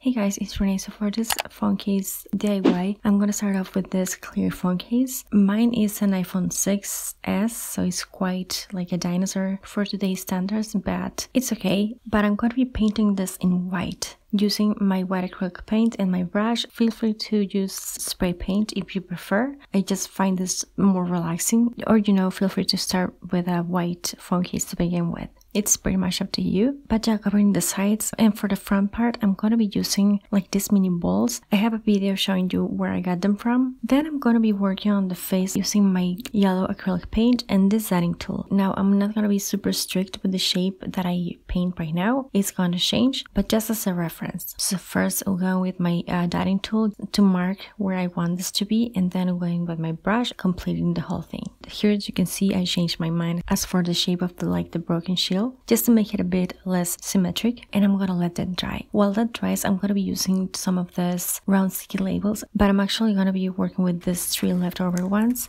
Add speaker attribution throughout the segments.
Speaker 1: Hey guys, it's Renee. So for this phone case DIY, I'm gonna start off with this clear phone case. Mine is an iPhone 6s, so it's quite like a dinosaur for today's standards, but it's okay. But I'm gonna be painting this in white using my white acrylic paint and my brush. Feel free to use spray paint if you prefer. I just find this more relaxing, or you know, feel free to start with a white phone case to begin with. It's pretty much up to you, but yeah, covering the sides and for the front part, I'm gonna be using like these mini balls. I have a video showing you where I got them from. Then I'm gonna be working on the face using my yellow acrylic paint and this dotting tool. Now, I'm not gonna be super strict with the shape that I paint right now. It's gonna change, but just as a reference. So first, I'm going with my uh, dotting tool to mark where I want this to be, and then I'm going with my brush, completing the whole thing. Here, as you can see, I changed my mind as for the shape of the like the broken shield just to make it a bit less symmetric and I'm gonna let that dry. While that dries, I'm gonna be using some of this round sticky labels, but I'm actually gonna be working with these three leftover ones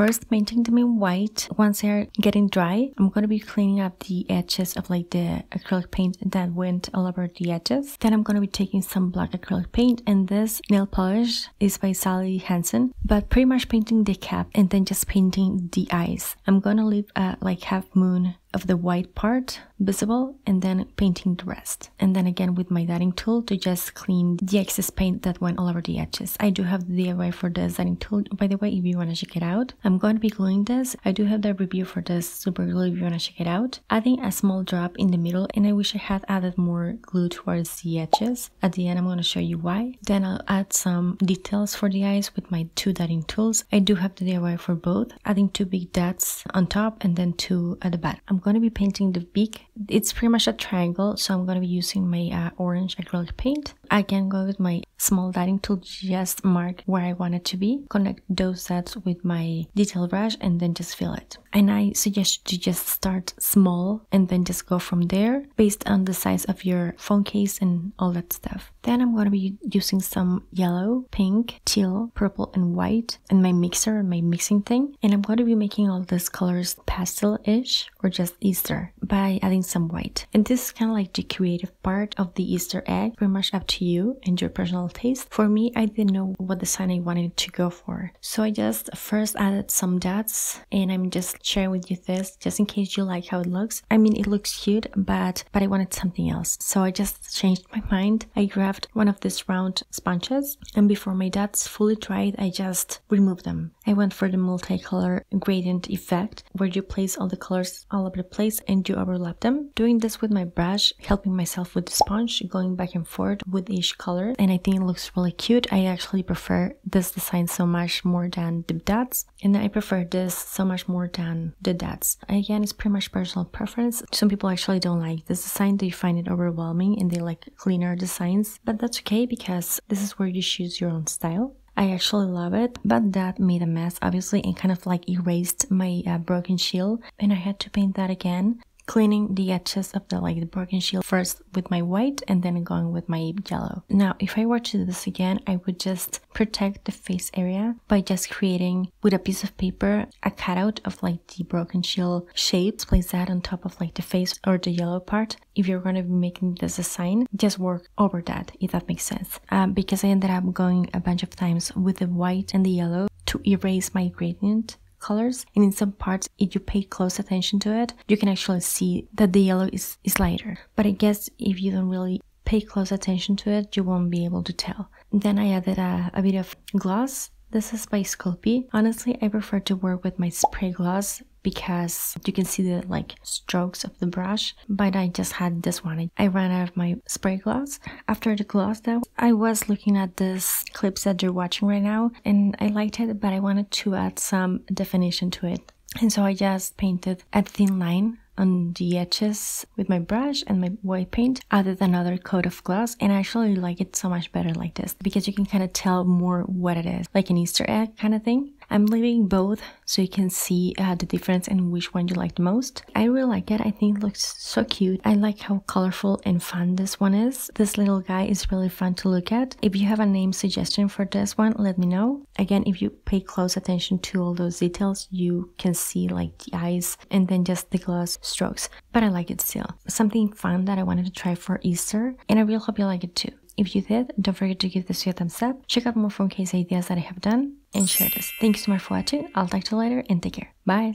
Speaker 1: first painting them in white. Once they're getting dry, I'm going to be cleaning up the edges of like the acrylic paint that went all over the edges. Then I'm going to be taking some black acrylic paint and this nail polish is by Sally Hansen, but pretty much painting the cap and then just painting the eyes. I'm going to leave a like half moon of the white part visible and then painting the rest. And then again with my dotting tool to just clean the excess paint that went all over the edges. I do have the DIY for the dotting tool, by the way, if you want to check it out. I'm going to be gluing this. I do have the review for this super glue if you want to check it out. Adding a small drop in the middle and I wish I had added more glue towards the edges. At the end, I'm going to show you why. Then I'll add some details for the eyes with my two dotting tools. I do have the DIY for both, adding two big dots on top and then two at the bottom. I'm going to be painting the beak. It's pretty much a triangle, so I'm going to be using my uh, orange acrylic paint. I can go with my small dotting tool just mark where I want it to be, connect those dots with my detail brush and then just fill it. And I suggest to just start small and then just go from there based on the size of your phone case and all that stuff. Then I'm going to be using some yellow, pink, teal, purple and white and my mixer and my mixing thing. And I'm going to be making all these colors pastel-ish or just Easter by adding some white. And this is kind of like the creative part of the Easter egg, pretty much up to you and your personal taste. For me, I didn't know what design I wanted to go for. So I just first added some dots and I'm just sharing with you this just in case you like how it looks. I mean, it looks cute, but, but I wanted something else. So I just changed my mind. I grabbed one of these round sponges and before my dots fully dried, I just removed them. I went for the multicolor gradient effect where you place all the colors all over the place and you overlap them. Doing this with my brush, helping myself with the sponge, going back and forth with each color and I think it looks really cute. I actually prefer this design so much more than the dots and I prefer this so much more than the dots. Again, it's pretty much personal preference. Some people actually don't like this design, they find it overwhelming and they like cleaner designs, but that's okay because this is where you choose your own style. I actually love it, but that made a mess obviously and kind of like erased my uh, broken shield and I had to paint that again cleaning the edges of the like the broken shield first with my white and then going with my yellow. Now, if I were to do this again, I would just protect the face area by just creating with a piece of paper a cutout of like the broken shield shapes. Place that on top of like the face or the yellow part. If you're going to be making this design, just work over that if that makes sense. Um, because I ended up going a bunch of times with the white and the yellow to erase my gradient colors and in some parts if you pay close attention to it you can actually see that the yellow is, is lighter. But i guess if you don't really pay close attention to it you won't be able to tell. Then i added a, a bit of gloss this is by Sculpey. Honestly, I prefer to work with my spray gloss because you can see the like strokes of the brush but I just had this one. I ran out of my spray gloss. After the gloss though I was looking at this clips that you're watching right now and I liked it but I wanted to add some definition to it. And so I just painted a thin line on the edges with my brush and my white paint added another coat of gloss and I actually like it so much better like this because you can kind of tell more what it is like an easter egg kind of thing I'm leaving both so you can see uh, the difference and which one you like the most. I really like it. I think it looks so cute. I like how colorful and fun this one is. This little guy is really fun to look at. If you have a name suggestion for this one, let me know. Again, if you pay close attention to all those details, you can see like the eyes and then just the gloss strokes. But I like it still. Something fun that I wanted to try for Easter and I really hope you like it too. If you did, don't forget to give this video a thumbs up, check out more phone case ideas that I have done, and share this. Thank you so much for watching, I'll talk to you later and take care. Bye!